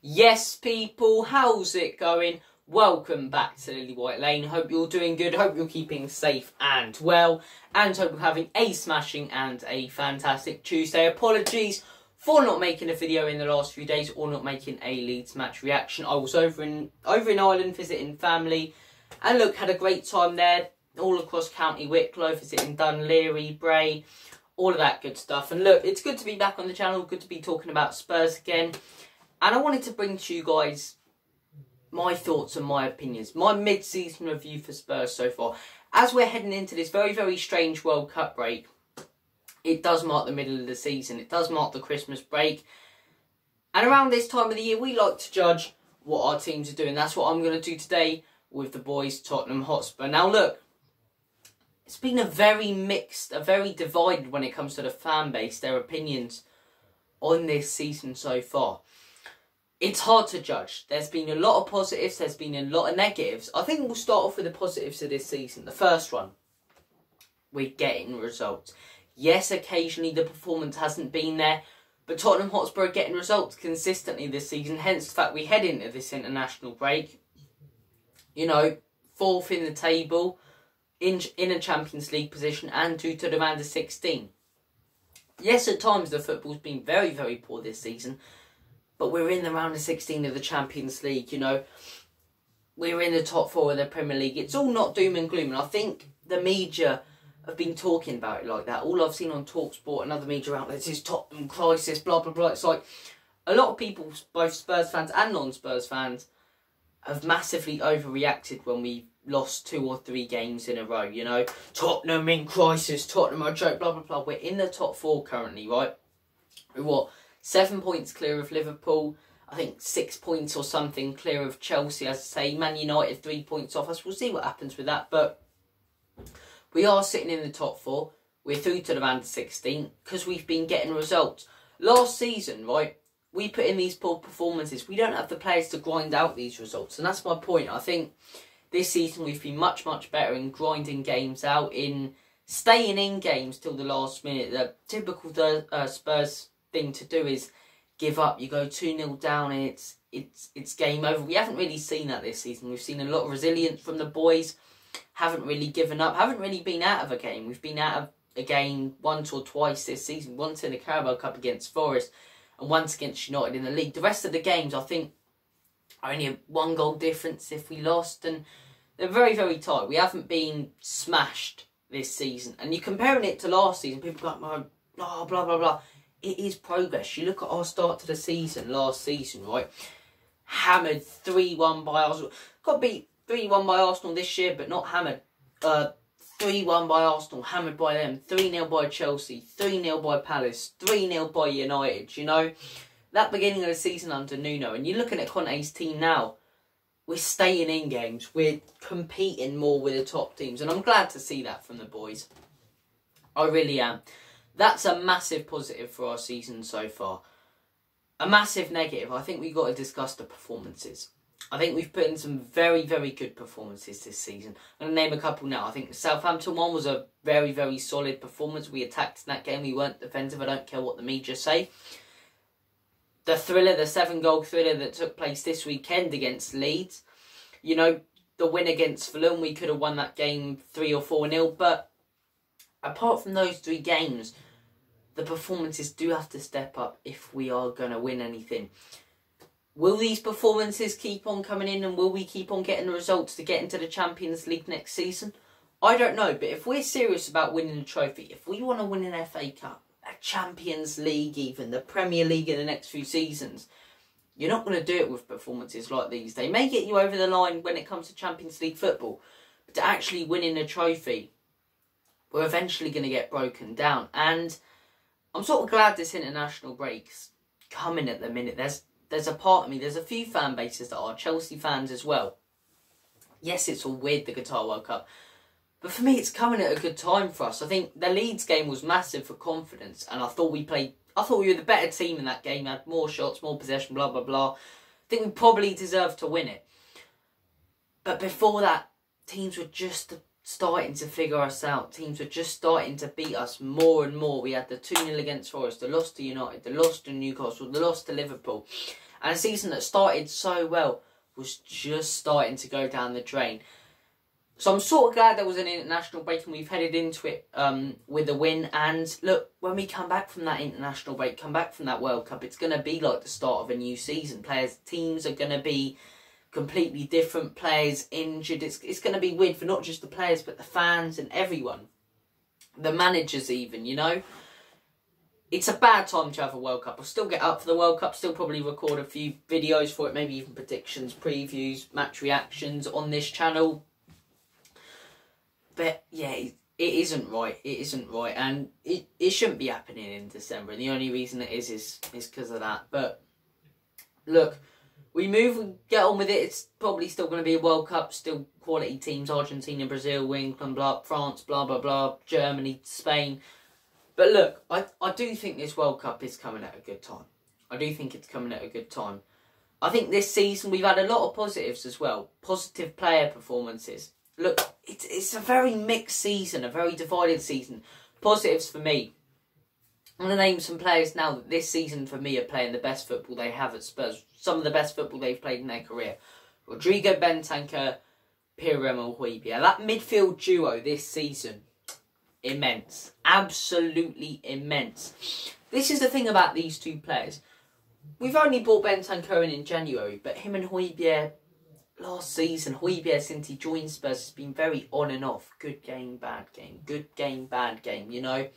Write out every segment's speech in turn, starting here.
Yes, people, how's it going? Welcome back to Lilywhite Lane. Hope you're doing good. Hope you're keeping safe and well. And hope you're having a smashing and a fantastic Tuesday. Apologies for not making a video in the last few days or not making a Leeds match reaction. I was over in over in Ireland visiting family and look, had a great time there. All across County Wicklow, visiting Laoghaire, Bray, all of that good stuff. And look, it's good to be back on the channel, good to be talking about Spurs again. And I wanted to bring to you guys my thoughts and my opinions, my mid-season review for Spurs so far. As we're heading into this very, very strange World Cup break, it does mark the middle of the season. It does mark the Christmas break. And around this time of the year, we like to judge what our teams are doing. That's what I'm going to do today with the boys, Tottenham Hotspur. Now, look, it's been a very mixed, a very divided when it comes to the fan base, their opinions on this season so far it's hard to judge. There's been a lot of positives, there's been a lot of negatives. I think we'll start off with the positives of this season. The first one, we're getting results. Yes, occasionally the performance hasn't been there, but Tottenham Hotspur are getting results consistently this season, hence the fact we head into this international break. You know, fourth in the table, in, in a Champions League position, and due to the round of 16. Yes, at times the football's been very, very poor this season, but we're in the round of 16 of the Champions League, you know. We're in the top four of the Premier League. It's all not doom and gloom. And I think the media have been talking about it like that. All I've seen on TalkSport and other media outlets is Tottenham crisis, blah, blah, blah. It's like a lot of people, both Spurs fans and non-Spurs fans, have massively overreacted when we lost two or three games in a row, you know. Tottenham in crisis, Tottenham a joke, blah, blah, blah. We're in the top four currently, right? We're what? Seven points clear of Liverpool. I think six points or something clear of Chelsea. As I say, Man United three points off us. We'll see what happens with that. But we are sitting in the top four. We're through to the round of 16 because we've been getting results. Last season, right, we put in these poor performances. We don't have the players to grind out these results. And that's my point. I think this season we've been much, much better in grinding games out, in staying in games till the last minute. The typical uh, Spurs thing to do is give up. You go 2 0 down it's it's it's game over. We haven't really seen that this season. We've seen a lot of resilience from the boys. Haven't really given up. Haven't really been out of a game. We've been out of a game once or twice this season. Once in the Carabao Cup against Forest, and once against United in the league. The rest of the games, I think, are only a one goal difference if we lost, and they're very very tight. We haven't been smashed this season, and you're comparing it to last season. People go, oh, blah blah blah it is progress. You look at our start to the season, last season, right? Hammered 3 1 by Arsenal. Got beat 3 1 by Arsenal this year, but not hammered. Uh, 3 1 by Arsenal, hammered by them. 3 0 by Chelsea, 3 0 by Palace, 3 0 by United. You know, that beginning of the season under Nuno, and you're looking at Conte's team now. We're staying in games. We're competing more with the top teams, and I'm glad to see that from the boys. I really am. That's a massive positive for our season so far. A massive negative, I think we've got to discuss the performances. I think we've put in some very, very good performances this season. I'm going to name a couple now. I think Southampton one was a very, very solid performance. We attacked in that game. We weren't defensive. I don't care what the media say. The thriller, the seven goal thriller that took place this weekend against Leeds. You know, the win against Fulham, we could have won that game 3 or 4 nil. But apart from those three games, the performances do have to step up if we are going to win anything. Will these performances keep on coming in and will we keep on getting the results to get into the Champions League next season? I don't know, but if we're serious about winning a trophy, if we want to win an FA Cup, a Champions League even, the Premier League in the next few seasons, you're not going to do it with performances like these. They may get you over the line when it comes to Champions League football, but to actually winning a trophy, we're eventually going to get broken down. And I'm sort of glad this international break's coming at the minute. There's there's a part of me, there's a few fan bases that are Chelsea fans as well. Yes, it's all weird, the Qatar World Cup. But for me, it's coming at a good time for us. I think the Leeds game was massive for confidence, and I thought we played. I thought we were the better team in that game. Had more shots, more possession, blah blah blah. I think we probably deserved to win it. But before that, teams were just starting to figure us out. Teams were just starting to beat us more and more. We had the 2 0 against Forest, the loss to United, the loss to Newcastle, the loss to Liverpool. And a season that started so well was just starting to go down the drain. So I'm sort of glad there was an international break and we've headed into it um, with a win. And look, when we come back from that international break, come back from that World Cup, it's going to be like the start of a new season. Players, teams are going to be completely different. Players injured. It's it's going to be weird for not just the players but the fans and everyone, the managers even. You know, it's a bad time to have a World Cup. I'll still get up for the World Cup. Still probably record a few videos for it, maybe even predictions, previews, match reactions on this channel but yeah, it isn't right. It isn't right, and it, it shouldn't be happening in December. And the only reason it is is is because of that. But look, we move, we get on with it. It's probably still going to be a World Cup, still quality teams: Argentina, Brazil, England, blah, France, blah blah blah, Germany, Spain. But look, I I do think this World Cup is coming at a good time. I do think it's coming at a good time. I think this season we've had a lot of positives as well. Positive player performances look, it's it's a very mixed season, a very divided season. Positives for me. I'm going to name some players now that this season for me are playing the best football they have at Spurs. Some of the best football they've played in their career. Rodrigo Bentancur, Pierre-Emile Højbjerg. That midfield duo this season, immense. Absolutely immense. This is the thing about these two players. We've only bought Bentancur in in January, but him and Højbjerg last season, Højbjerg, since he joined Spurs, has been very on and off. Good game, bad game. Good game, bad game, you know.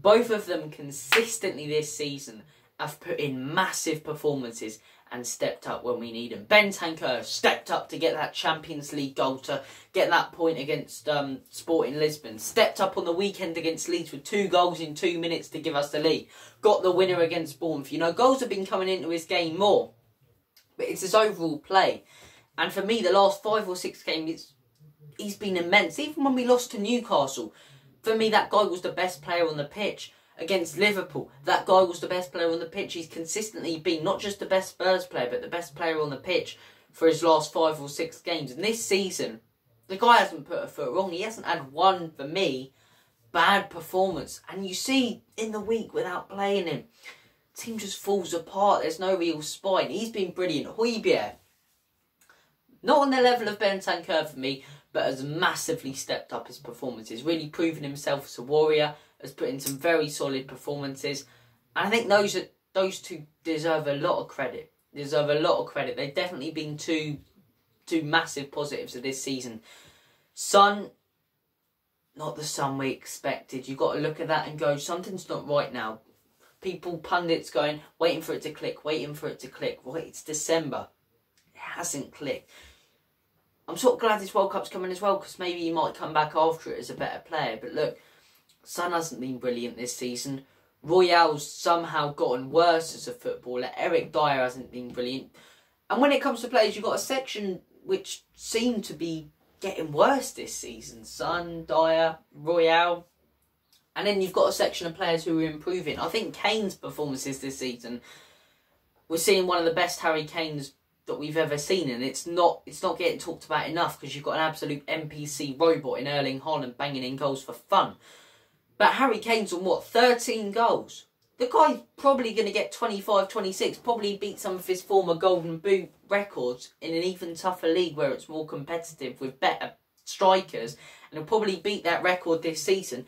Both of them consistently this season have put in massive performances and stepped up when we need them. Bentancur stepped up to get that Champions League goal to get that point against um, Sporting Lisbon. Stepped up on the weekend against Leeds with two goals in two minutes to give us the lead. Got the winner against Bournemouth. You know, goals have been coming into his game more. But it's his overall play. And for me, the last five or six games, he's been immense. Even when we lost to Newcastle, for me, that guy was the best player on the pitch. Against Liverpool, that guy was the best player on the pitch. He's consistently been not just the best Spurs player, but the best player on the pitch for his last five or six games. And this season, the guy hasn't put a foot wrong. He hasn't had one, for me, bad performance. And you see in the week without playing him, team just falls apart. There's no real spine. He's been brilliant. Højbjerg, not on the level of Bentancur for me, but has massively stepped up his performances. Really proven himself as a warrior. Has put in some very solid performances. And I think those are, those two deserve a lot of credit. Deserve a lot of credit. They've definitely been two two massive positives of this season. Son, not the son we expected. You've got to look at that and go, something's not right now. People, pundits going, waiting for it to click, waiting for it to click. Right, it's December. It hasn't clicked. I'm sort of glad this World Cup's coming as well because maybe he might come back after it as a better player. But look, Son hasn't been brilliant this season. Royal's somehow gotten worse as a footballer. Eric Dier hasn't been brilliant. And when it comes to players, you've got a section which seem to be getting worse this season. Son, Dier, Royale. And then you've got a section of players who are improving. I think Kane's performances this season, we're seeing one of the best Harry Kane's that we've ever seen, and it's not it's not getting talked about enough because you've got an absolute NPC robot in Erling Haaland banging in goals for fun. But Harry Kane's on what 13 goals. The guy's probably going to get 25, 26, probably beat some of his former Golden Boot records in an even tougher league where it's more competitive with better strikers, and he'll probably beat that record this season.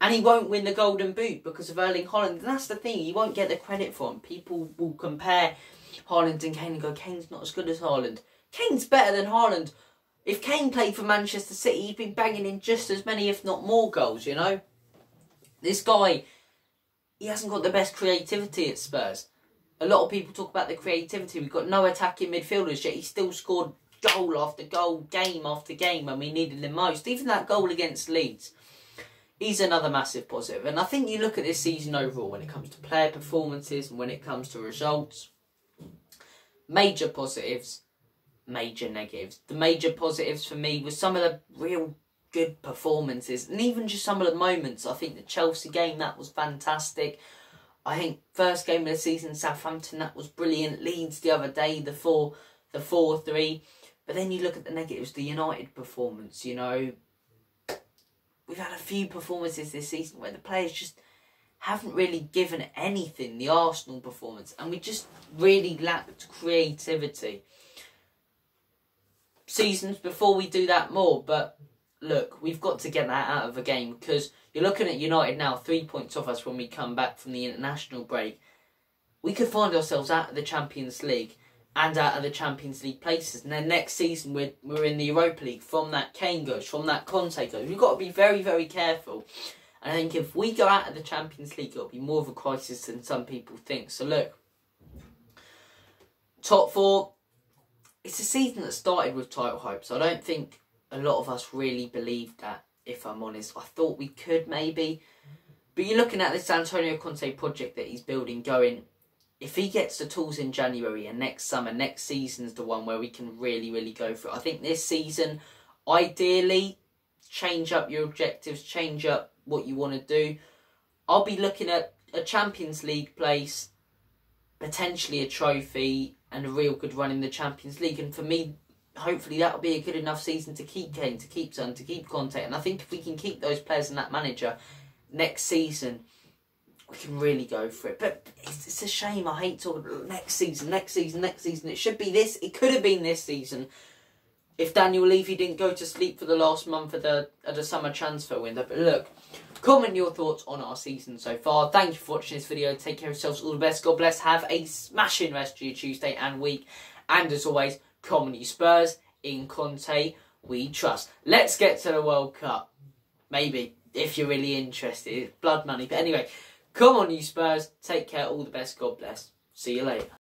And he won't win the Golden Boot because of Erling Haaland. And that's the thing, you won't get the credit for him. People will compare Haaland and Kane and go, Kane's not as good as Haaland. Kane's better than Haaland. If Kane played for Manchester City, he'd be banging in just as many, if not more, goals, you know? This guy, he hasn't got the best creativity at Spurs. A lot of people talk about the creativity. We've got no attacking midfielders, yet he still scored goal after goal, game after game when we needed him most. Even that goal against Leeds. He's another massive positive. And I think you look at this season overall when it comes to player performances and when it comes to results major positives, major negatives. The major positives for me was some of the real good performances and even just some of the moments. I think the Chelsea game, that was fantastic. I think first game of the season, Southampton, that was brilliant. Leeds the other day, the four, the four three. But then you look at the negatives, the United performance. You know, we've had a few performances this season where the players just haven't really given anything, the Arsenal performance, and we just really lacked creativity. Seasons before we do that more, but look, we've got to get that out of the game because you're looking at United now, three points off us when we come back from the international break. We could find ourselves out of the Champions League and out of the Champions League places. And then next season we're, we're in the Europa League. From that Kane goes, from that Conte goes. We've got to be very, very careful. I think if we go out of the Champions League, it'll be more of a crisis than some people think. So look, top four. It's a season that started with title hopes. I don't think a lot of us really believed that. If I'm honest, I thought we could maybe, but you're looking at this Antonio Conte project that he's building, going if he gets the tools in January and next summer, next season's the one where we can really, really go for it. I think this season, ideally, change up your objectives, change up what you want to do. I'll be looking at a Champions League place, potentially a trophy, and a real good run in the Champions League. And for me, hopefully that'll be a good enough season to keep Kane, to keep Son, to keep Conte. And I think if we can keep those players and that manager next season, we can really go for it. But it's, a shame. I hate talking next season, next season, next season. It should be this. It could have been this season if Daniel Levy didn't go to sleep for the last month of the of the summer transfer window. But look, comment your thoughts on our season so far. Thank you for watching this video. Take care of yourselves. All the best. God bless. Have a smashing rest of your Tuesday and week. And as always, comment you Spurs in Conte. We trust. Let's get to the World Cup. Maybe if you're really interested. Blood money. But anyway. Come on, you Spurs. Take care. All the best. God bless. See you later.